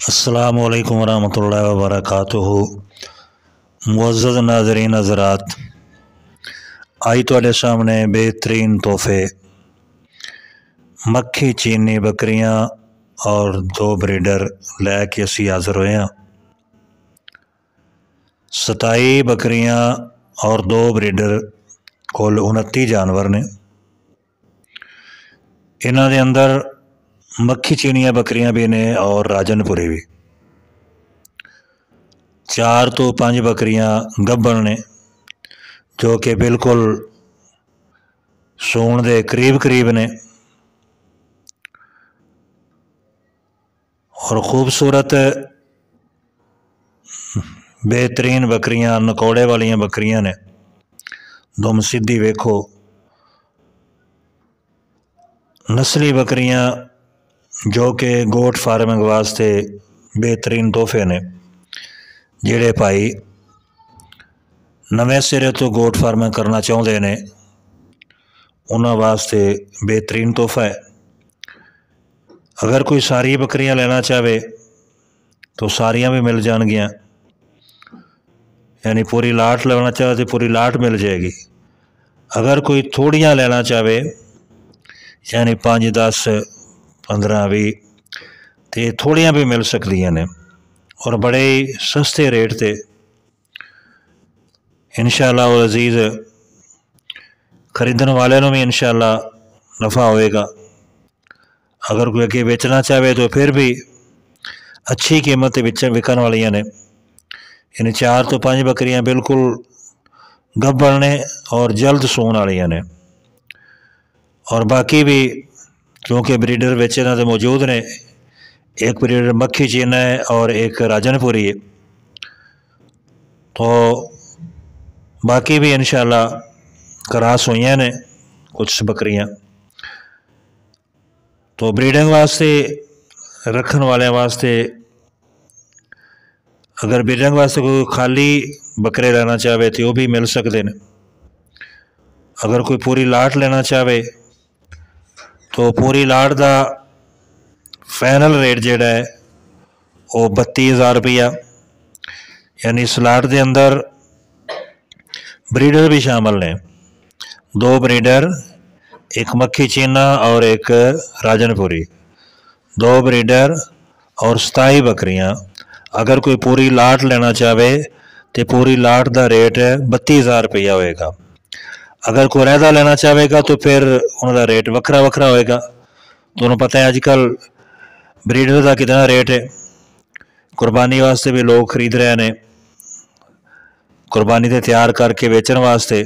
असलकम वरहमल वबरक मुआज़ नाजरीन हज़रात आई थोड़े सामने बेहतरीन तोहफे मक्खी चीनी बकरियाँ और दो ब्रीडर लैके असी हाजिर होए सताई बकरियाँ और दो ब्रीडर कुल उनती जानवर ने इन्हों अंदर मक्खी चीनिया बकरियाँ भी ने और राजनपुरी भी। चार तो पाँच बकरियाँ गब्बन ने, जो कि बिल्कुल सून के करीब करीब ने। और खूबसूरत, बेहतरीन बकरियाँ, नकौड़े वाली बकरियाँ ने। दुम सीधी वेखो। नस्ली बकरियाँ ਜੋ ਕਿ ਗੋਟ ਫਾਰਮਿੰਗ ਵਾਸਤੇ ਬਿਹਤਰੀਨ ਤੋਹਫੇ ਨੇ। ਜਿਹੜੇ ਭਾਈ ਨਵੇਂ ਸਿਰੇ ਤੋਂ ਗੋਟ ਫਾਰਮਿੰਗ ਕਰਨਾ ਚਾਹੁੰਦੇ ਨੇ, ਉਹਨਾਂ ਵਾਸਤੇ ਬਿਹਤਰੀਨ ਤੋਹਫਾ ਹੈ। ਅਗਰ ਕੋਈ ਸਾਰੀ ਬੱਕਰੀਆਂ ਲੈਣਾ ਚਾਹਵੇ, ਤਾਂ ਸਾਰੀਆਂ ਵੀ ਮਿਲ ਜਾਣਗੀਆਂ। ਯਾਨੀ ਪੂਰੀ ਲਾਟ ਲੈਣਾ ਚਾਹੇ ਤਾਂ ਪੂਰੀ ਲਾਟ ਮਿਲ ਜਾਏਗੀ। ਅਗਰ ਕੋਈ ਥੋੜੀਆਂ ਲੈਣਾ ਚਾਹਵੇ, ਯਾਨੀ 5 10 पंद्रह भी तो थोड़ियाँ भी मिल सकदियाँ ने, और बड़े ही सस्ते रेट से इनशाला अज़ीज़, खरीदने वाले भी इनशाला नफ़ा होएगा। अगर कोई अगे बेचना चाहे तो फिर भी अच्छी कीमत विकन वाली ने। यानी चार तो पाँच बकरियाँ बिल्कुल गब्बन ने और जल्द सून वाली ने। और बाकी भी क्योंकि ब्रीडर बिच इन्होंने मौजूद ने, एक ब्रीडर मक्खी चीना है और एक राजनपुरी है। तो बाकी भी इन क्रॉस हुई ने, कुछ बकरियाँ। तो ब्रीडिंग वास्ते, रखने वाले वास्ते, अगर ब्रीडिंग वास्ते कोई खाली बकरे लेना चाहे तो वह भी मिल सकते हैं। अगर कोई पूरी लाट लेना चाहे तो पूरी लाट का फाइनल रेट जोड़ा है वह बत्ती हज़ार रुपया। यानी सलाट के अंदर ब्रीडर भी शामिल ने। दो ब्रीडर एक मक्खी चीना और एक राजनपुरी। दो ब्रीडर और सताई बकरियाँ। अगर कोई पूरी लाट लेना चाहे तो पूरी लाट का रेट बत्ती हज़ार रुपया होएगा। अगर कोई रहदा लेना चाहेगा तो फिर उनका रेट वक्रा वक्रा होएगा। तो पता है अजकल ब्रीडर का कितना रेट है। कुर्बानी वास्ते भी लोग खरीद रहे हैं कुर्बानी से तैयार करके बेचने वास्ते।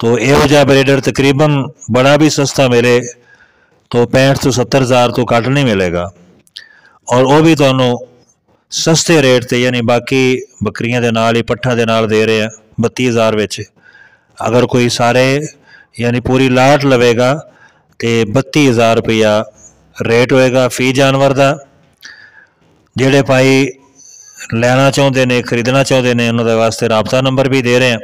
तो यह ब्रीडर तकरीबन बड़ा भी सस्ता मिले तो पैंठ तो सत्तर हज़ार तो घट नहीं मिलेगा। और वह भी तो सस्ते रेट से यानी बाकी बकरियाँ के नाल ही, पट्ठा के नाल दे रहे हैं बत्ती हज़ार ਅਗਰ ਕੋਈ ਸਾਰੇ, ਯਾਨੀ ਪੂਰੀ ਲਾਟ ਲਵੇਗਾ ਤੇ 32000 ਰੁਪਇਆ ਰੇਟ ਹੋਏਗਾ ਫੀ ਜਾਨਵਰ ਦਾ। ਜਿਹੜੇ ਭਾਈ ਲੈਣਾ ਚਾਹੁੰਦੇ ਨੇ, ਖਰੀਦਣਾ ਚਾਹੁੰਦੇ ਨੇ, ਉਹਨਾਂ ਦੇ ਵਾਸਤੇ ਰਾਬਤਾ ਨੰਬਰ ਵੀ ਦੇ ਰਹੇ ਹਾਂ।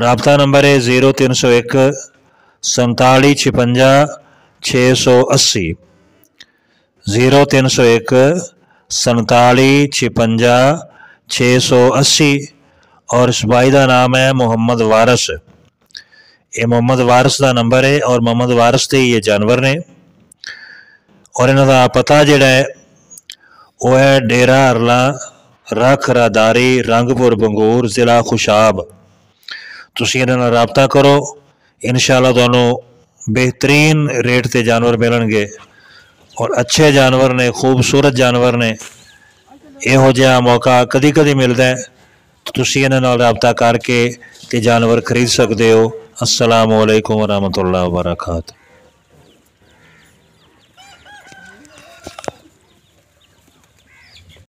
ਰਾਬਤਾ ਨੰਬਰ ਹੈ 0301 4756 680 0301 4756 680 और इस भाई का नाम है मोहम्मद वारस। ये मोहम्मद वारस का नंबर है और मोहम्मद वारस से ये जानवर ने। और इन्हों का पता जोड़ा है वह है डेरा अरला, रख रादारी, रंगपुर, बंगूर, जिला खुशाब। तुम इन्होंने रबता करो इनशाला तो बेहतरीन रेट से जानवर मिलने और अच्छे जानवर ने, खूबसूरत जानवर ने यहो जहा मौका कभी कभी मिलता है तो तुम इन्होंने रबता करके जानवर खरीद सकते हो असलकम वरहमल वर्का